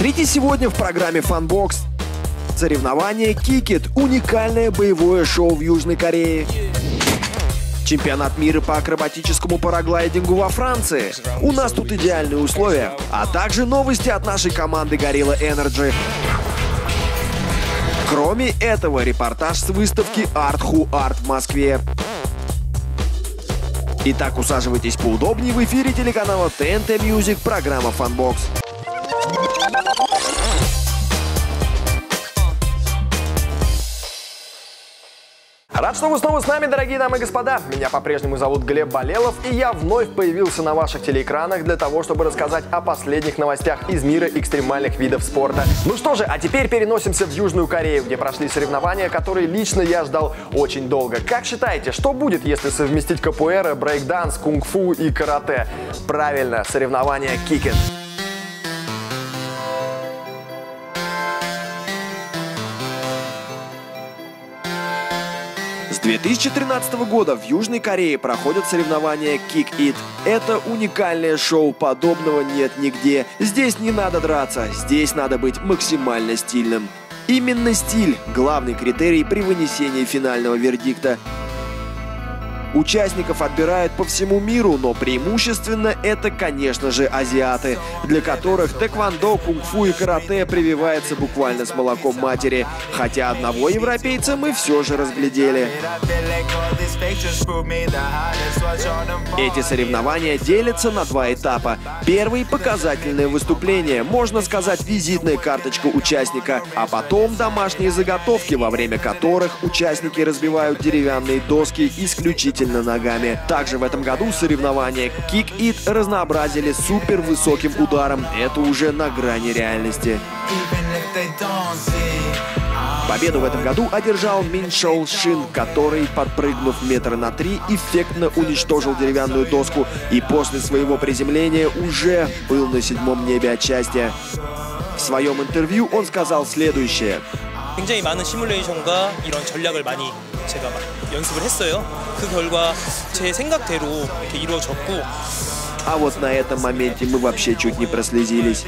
Смотрите сегодня в программе Funbox. Соревнование Кикет – уникальное боевое шоу в Южной Корее. Чемпионат мира по акробатическому параглайдингу во Франции. У нас тут идеальные условия. А также новости от нашей команды Gorilla Energy. Кроме этого, репортаж с выставки Art Who Art в Москве. Итак, усаживайтесь поудобнее в эфире телеканала TNT Music, программа Funbox. Рад, что вы снова с нами, дорогие дамы и господа. Меня по-прежнему зовут Глеб Болелов, и я вновь появился на ваших телеэкранах для того, чтобы рассказать о последних новостях из мира экстремальных видов спорта. Ну что же, а теперь переносимся в Южную Корею, где прошли соревнования, которые лично я ждал очень долго. Как считаете, что будет, если совместить капоэйру, брейкданс, кунг-фу и карате? Правильно, соревнования Kick It. С 2013 года в Южной Корее проходят соревнования Kick It. Это уникальное шоу, подобного нет нигде. Здесь не надо драться, здесь надо быть максимально стильным. Именно стиль – главный критерий при вынесении финального вердикта. Участников отбирают по всему миру, но преимущественно это, конечно же, азиаты, для которых тэквондо, кунг-фу и карате прививается буквально с молоком матери. Хотя одного европейца мы все же разглядели. Эти соревнования делятся на два этапа. Первый – показательное выступление, можно сказать, визитная карточка участника, а потом домашние заготовки, во время которых участники разбивают деревянные доски исключительно ногами. Также в этом году соревнования Kick It разнообразили супер высоким ударом. Это уже на грани реальности. Победу в этом году одержал Мин Шоу Шин, который, подпрыгнув метра на три, эффектно уничтожил деревянную доску и после своего приземления уже был на седьмом небе от счастья. В своем интервью он сказал следующее. 굉장히 많은 시뮬레이션과 이런 전략을 많이 제가 막 연습을 했어요. 그 결과 제 생각대로 이렇게 이루어졌고 А вот на этом моменте мы вообще чуть не прослезились.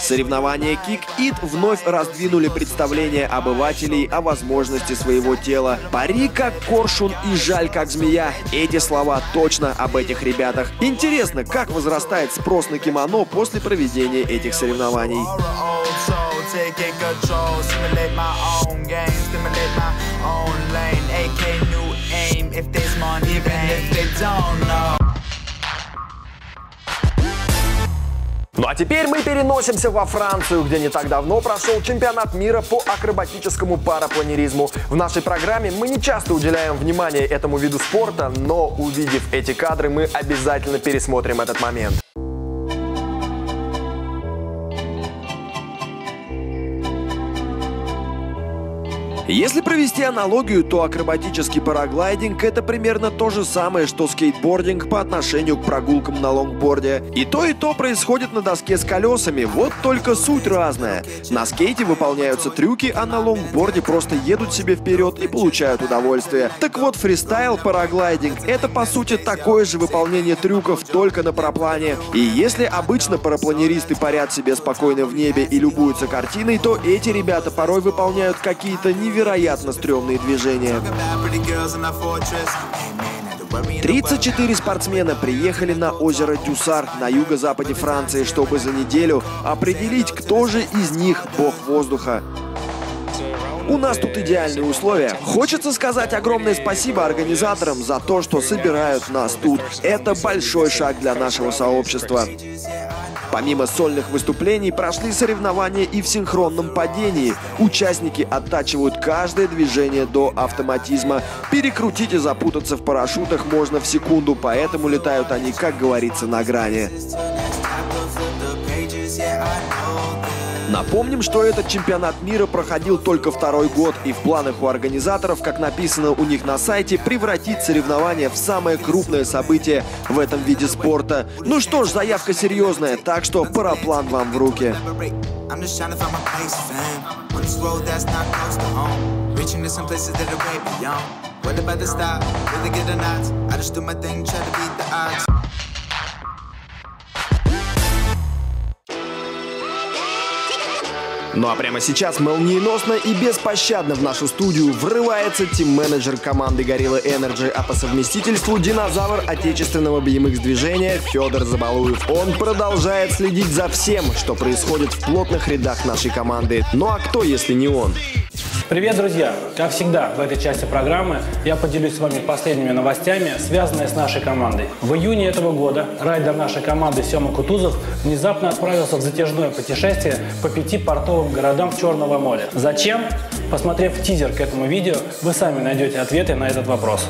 Соревнования кик-ит вновь раздвинули представление обывателей о возможности своего тела. Пари как коршун и жаль как змея. Эти слова точно об этих ребятах. Интересно, как возрастает спрос на кимоно после проведения этих соревнований. taking control, simulate my own game, stimulate my own lane, AK even if they don't know. Ну а теперь мы переносимся во Францию, где не так давно прошел чемпионат мира по акробатическому парапланеризму. В нашей программе мы не часто уделяем внимание этому виду спорта, но увидев эти кадры, мы обязательно пересмотрим этот момент. Если провести аналогию, то акробатический параглайдинг — это примерно то же самое, что скейтбординг по отношению к прогулкам на лонгборде. И то, и то происходит на доске с колесами, вот только суть разная. На скейте выполняются трюки, а на лонгборде просто едут себе вперед и получают удовольствие. Так вот, фристайл параглайдинг — это по сути такое же выполнение трюков, только на параплане. И если обычно парапланеристы парят себе спокойно в небе и любуются картиной, то эти ребята порой выполняют какие-то невероятные невероятно стрёмные движения. 34 спортсмена приехали на озеро Дюсар на юго-западе Франции, чтобы за неделю определить, кто же из них бог воздуха. У нас тут идеальные условия. Хочется сказать огромное спасибо организаторам за то, что собирают нас тут. Это большой шаг для нашего сообщества. Помимо сольных выступлений прошли соревнования и в синхронном падении. Участники оттачивают каждое движение до автоматизма. Перекрутить и запутаться в парашютах можно в секунду, поэтому летают они, как говорится, на грани. Напомним, что этот чемпионат мира проходил только второй год, и в планах у организаторов, как написано у них на сайте, превратить соревнования в самое крупное событие в этом виде спорта. Ну что ж, заявка серьезная, так что параплан вам в руки. What about the stop? Will they get a nod? I just do my thing, try to beat the odds. Ну а прямо сейчас молниеносно и беспощадно в нашу студию врывается тим-менеджер команды Gorilla Energy, а по совместительству динозавр отечественного BMX-движения Федор Забалуев. Он продолжает следить за всем, что происходит в плотных рядах нашей команды. Ну а кто, если не он? Привет, друзья! Как всегда, в этой части программы я поделюсь с вами последними новостями, связанными с нашей командой. В июне этого года райдер нашей команды Сема Кутузов внезапно отправился в затяжное путешествие по пяти портовым городам Черного моря. Зачем? Посмотрев тизер к этому видео, вы сами найдете ответы на этот вопрос.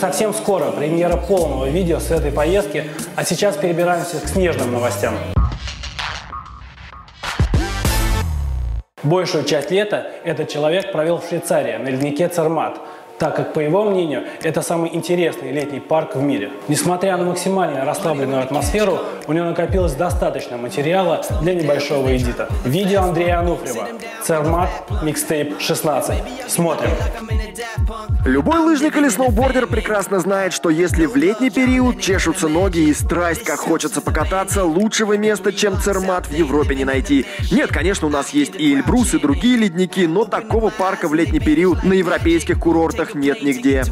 Совсем скоро. Премьера полного видео с этой поездки, а сейчас перебираемся к снежным новостям. Большую часть лета этот человек провел в Швейцарии на леднике Цермат – так как, по его мнению, это самый интересный летний парк в мире. Несмотря на максимально расслабленную атмосферу, у него накопилось достаточно материала для небольшого эдита. Видео Андрея Ануфриева. Цермат, микстейп 16. Смотрим. Любой лыжник или сноубордер прекрасно знает, что если в летний период чешутся ноги и страсть, как хочется покататься, лучшего места, чем Цермат в Европе не найти. Нет, конечно, у нас есть и Эльбрус, и другие ледники, но такого парка в летний период на европейских курортах картах нет нигде.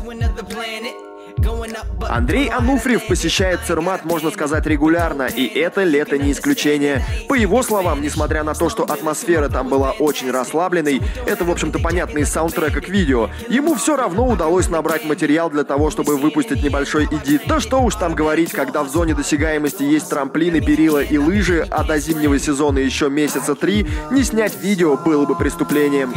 Андрей Ануфриев посещает Цермат, можно сказать, регулярно, и это лето не исключение. По его словам, несмотря на то, что атмосфера там была очень расслабленной, это, в общем-то, понятно из саундтрека к видео, ему все равно удалось набрать материал для того, чтобы выпустить небольшой эдит. Да что уж там говорить, когда в зоне досягаемости есть трамплины, перила и лыжи, а до зимнего сезона еще месяца три, не снять видео было бы преступлением.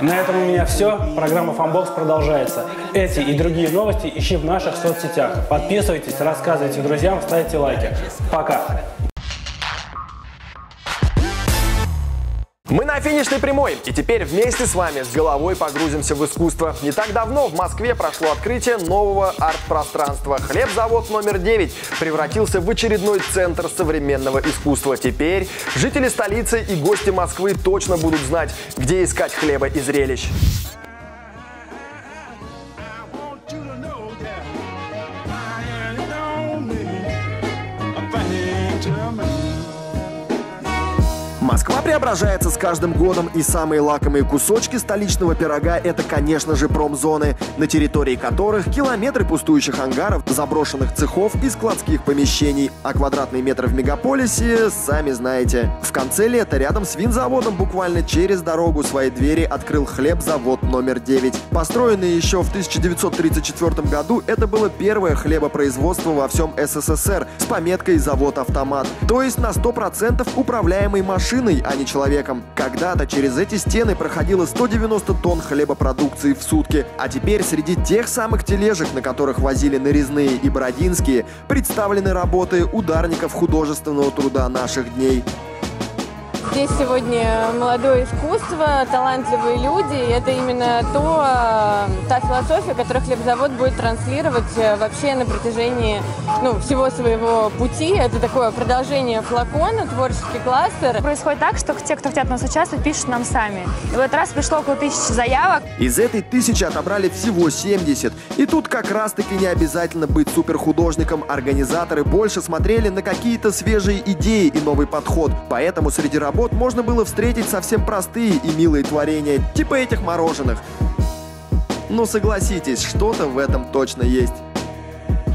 На этом у меня все. Программа FUNBOX продолжается. Эти и другие новости ищи в наших соцсетях. Подписывайтесь, рассказывайте друзьям, ставьте лайки. Пока! Мы на финишной прямой, и теперь вместе с вами с головой погрузимся в искусство. Не так давно в Москве прошло открытие нового арт-пространства. Хлебзавод номер 9 превратился в очередной центр современного искусства. Теперь жители столицы и гости Москвы точно будут знать, где искать хлеба и зрелищ. Москва преображается с каждым годом, и самые лакомые кусочки столичного пирога – это, конечно же, промзоны, на территории которых километры пустующих ангаров, заброшенных цехов и складских помещений, а квадратные метры в мегаполисе, сами знаете. В конце лета рядом с винзаводом буквально через дорогу свои двери открыл хлебзавод номер 9. Построенный еще в 1934 году, это было первое хлебопроизводство во всем СССР с пометкой «Завод-автомат», то есть на 100% управляемый машиной машиной, а не человеком. Когда-то через эти стены проходило 190 тонн хлебопродукции в сутки, а теперь среди тех самых тележек, на которых возили нарезные и бородинские, представлены работы ударников художественного труда наших дней. Здесь сегодня молодое искусство, талантливые люди, и это именно то, э, та философия, которую хлебзавод будет транслировать э, вообще на протяжении ну, всего своего пути. Это такое продолжение флакона, творческий кластер. Происходит так, что те, кто хотят нас участвовать, пишут нам сами. И в этот раз пришло около тысячи заявок. Из этой тысячи отобрали всего 70. И тут как раз-таки не обязательно быть суперхудожником. Организаторы больше смотрели на какие-то свежие идеи и новый подход. Поэтому среди работ работ можно было встретить совсем простые и милые творения, типа этих мороженых. Но согласитесь, что-то в этом точно есть.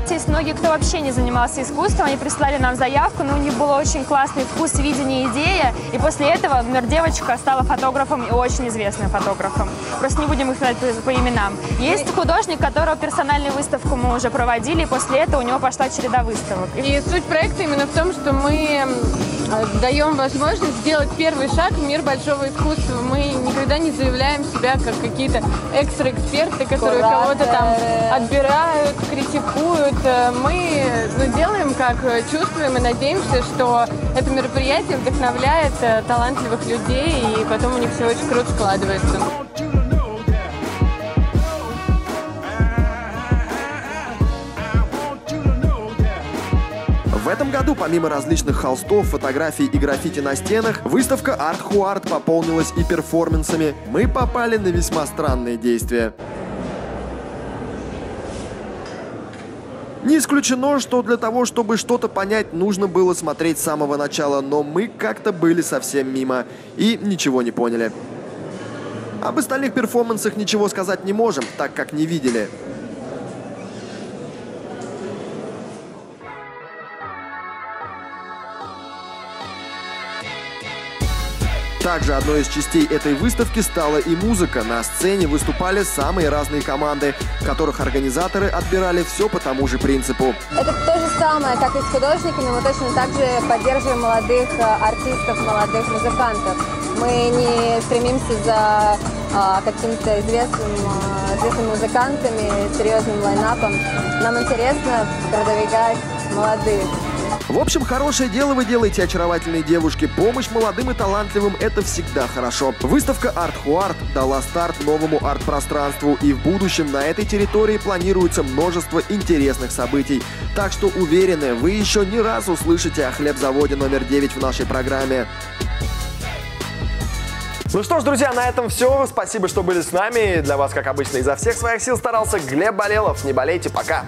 есть многие, кто вообще не занимался искусством. Они прислали нам заявку, но у них был очень классный вкус, видение, идея. И после этого, например, девочка стала фотографом и очень известным фотографом. Просто не будем их назвать по, по именам. Есть художник, которого персональную выставку мы уже проводили, и после этого у него пошла череда выставок. И суть проекта именно в том, что мы даем возможность сделать первый шаг в мир большого искусства. Мы никогда не заявляем себя как какие-то экстра-эксперты, которые кого-то там отбирают, критикуют. Э, Мы ну, делаем, как чувствуем, и надеемся, что это мероприятие вдохновляет э, талантливых людей, и потом у них все очень круто складывается. Этом году, помимо различных холстов, фотографий и граффити на стенах, выставка Art Who Art пополнилась и перформансами. Мы попали на весьма странные действия. Не исключено, что для того, чтобы что-то понять, нужно было смотреть с самого начала, но мы как-то были совсем мимо и ничего не поняли. Об остальных перформансах ничего сказать не можем, так как не видели. Также одной из частей этой выставки стала и музыка. На сцене выступали самые разные команды, которых организаторы отбирали все по тому же принципу. Это то же самое, как и с художниками. Мы точно так же поддерживаем молодых э, артистов, молодых музыкантов. Мы не стремимся за а, каким-то известным, а, известными музыкантами, серьезным лайнапом. Нам интересно продвигать молодых. В общем, хорошее дело вы делаете, очаровательные девушки. Помощь молодым и талантливым – это всегда хорошо. Выставка Art Who Art дала старт новому арт-пространству, и в будущем на этой территории планируется множество интересных событий. Так что уверены, вы еще не раз услышите о хлебзаводе номер 9 в нашей программе. Ну что ж, друзья, на этом все. Спасибо, что были с нами. Для вас, как обычно, изо всех своих сил старался Глеб Болелов. Не болейте, пока.